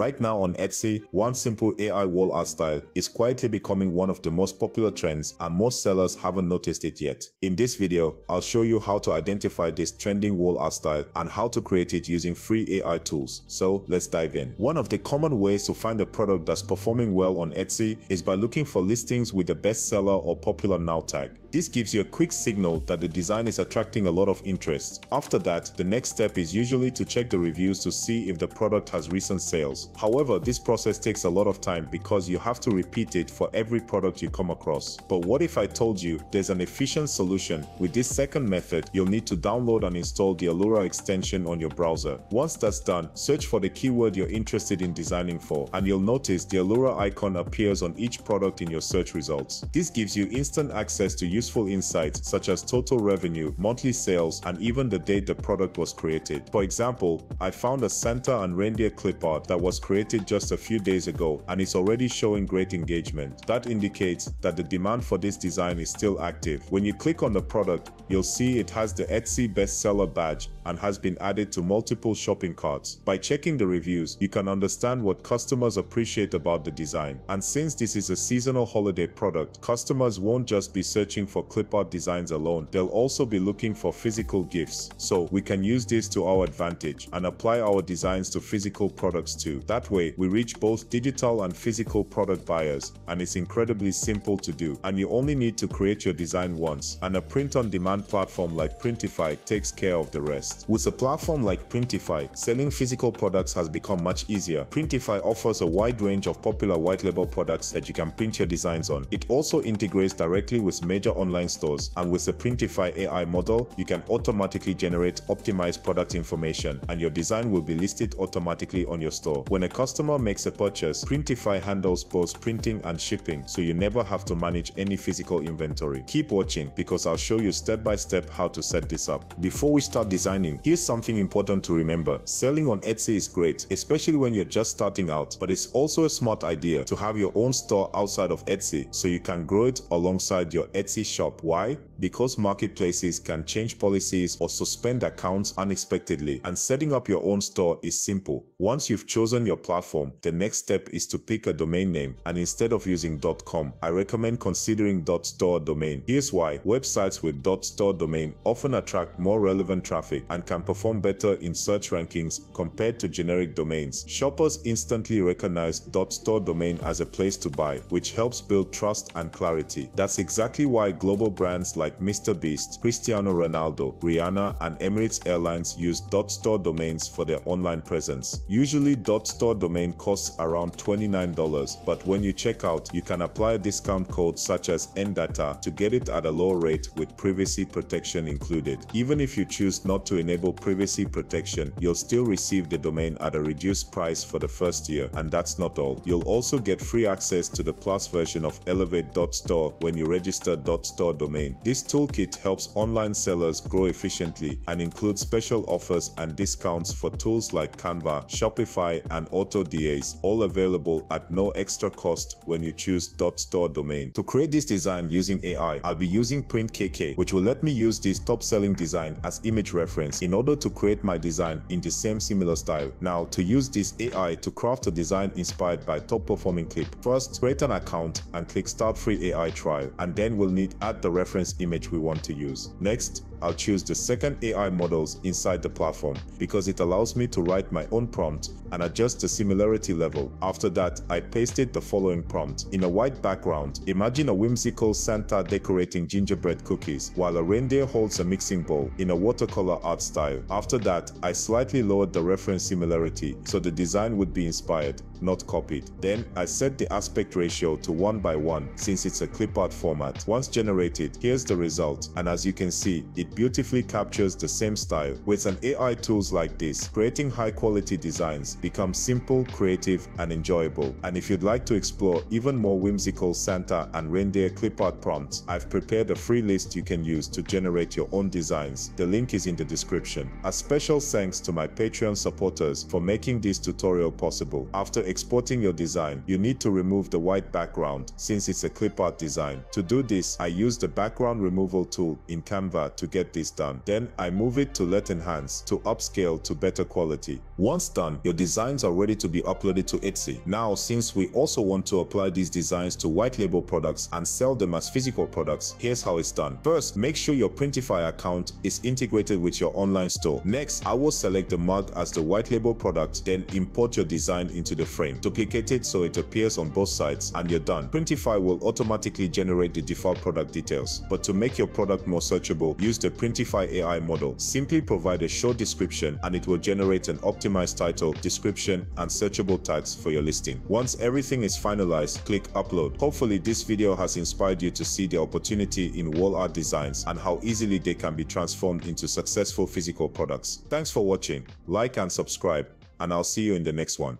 Right now on Etsy, one simple AI wall art style is quietly becoming one of the most popular trends and most sellers haven't noticed it yet. In this video, I'll show you how to identify this trending wall art style and how to create it using free AI tools. So let's dive in. One of the common ways to find a product that's performing well on Etsy is by looking for listings with the bestseller or popular now tag. This gives you a quick signal that the design is attracting a lot of interest. After that, the next step is usually to check the reviews to see if the product has recent sales. However, this process takes a lot of time because you have to repeat it for every product you come across. But what if I told you there's an efficient solution? With this second method, you'll need to download and install the Alura extension on your browser. Once that's done, search for the keyword you're interested in designing for, and you'll notice the Alura icon appears on each product in your search results. This gives you instant access to useful insights such as total revenue, monthly sales, and even the date the product was created. For example, I found a Santa and reindeer clip art that was created just a few days ago and is already showing great engagement. That indicates that the demand for this design is still active. When you click on the product, you'll see it has the Etsy bestseller badge and has been added to multiple shopping carts. By checking the reviews, you can understand what customers appreciate about the design. And since this is a seasonal holiday product, customers won't just be searching for clip art designs alone, they'll also be looking for physical gifts. So we can use this to our advantage and apply our designs to physical products too. That way, we reach both digital and physical product buyers, and it's incredibly simple to do. And you only need to create your design once, and a print-on-demand platform like Printify takes care of the rest. With a platform like Printify, selling physical products has become much easier. Printify offers a wide range of popular white label products that you can print your designs on. It also integrates directly with major online stores, and with the Printify AI model, you can automatically generate optimized product information, and your design will be listed automatically on your store. When a customer makes a purchase, Printify handles both printing and shipping, so you never have to manage any physical inventory. Keep watching because I'll show you step by step how to set this up. Before we start designing, here's something important to remember. Selling on Etsy is great, especially when you're just starting out, but it's also a smart idea to have your own store outside of Etsy so you can grow it alongside your Etsy shop. Why? Because marketplaces can change policies or suspend accounts unexpectedly, and setting up your own store is simple. Once you've chosen your platform, the next step is to pick a domain name, and instead of using .com, I recommend considering .store domain. Here's why. Websites with .store domain often attract more relevant traffic and can perform better in search rankings compared to generic domains. Shoppers instantly recognize .store domain as a place to buy, which helps build trust and clarity. That's exactly why global brands like Mr. Beast, Cristiano Ronaldo, Rihanna, and Emirates Airlines use .store domains for their online presence. Usually .store domain costs around $29, but when you check out, you can apply a discount code such as ENDATAH to get it at a lower rate with privacy protection included. Even if you choose not to enable privacy protection, you'll still receive the domain at a reduced price for the first year. And that's not all. You'll also get free access to the plus version of Elevate.store when you register .store domain. This toolkit helps online sellers grow efficiently and includes special offers and discounts for tools like Canva, Shopify, and AutoDS, all available at no extra cost when you choose .store domain. To create this design using AI, I'll be using PrintKK, which will let me use this top-selling design as image reference in order to create my design in the same similar style. Now, to use this AI to craft a design inspired by top-performing clip, first create an account and click Start Free AI Trial, and then we'll need add the reference image we want to use. Next, I'll choose the second AI models inside the platform because it allows me to write my own prompt and adjust the similarity level. After that, I pasted the following prompt. In a white background, imagine a whimsical Santa decorating gingerbread cookies while a reindeer holds a mixing bowl in a watercolor art style. After that, I slightly lowered the reference similarity so the design would be inspired, not copied. Then I set the aspect ratio to 1 by 1 since it's a clip art format. Once generated, here's the result and as you can see, it beautifully captures the same style. With an AI tools like this, creating high quality designs becomes simple, creative, and enjoyable. And if you'd like to explore even more whimsical Santa and reindeer clip art prompts, I've prepared a free list you can use to generate your own designs. The link is in the description. A special thanks to my Patreon supporters for making this tutorial possible. After exporting your design, you need to remove the white background since it's a clip art design. To do this, I use the background removal tool in Canva to get this done. Then I move it to let enhance to upscale to better quality. Once done, your designs are ready to be uploaded to Etsy. Now, since we also want to apply these designs to white label products and sell them as physical products, here's how it's done. First, make sure your Printify account is integrated with your online store. Next, I will select the mug as the white label product, then import your design into the frame. Duplicate it so it appears on both sides and you're done. Printify will automatically generate the default product details. But to make your product more searchable, use the Printify AI model. Simply provide a short description and it will generate an optimized title, description, and searchable tags for your listing. Once everything is finalized, click upload. Hopefully this video has inspired you to see the opportunity in wall art designs and how easily they can be transformed into successful physical products. Thanks for watching. Like and subscribe, and I'll see you in the next one.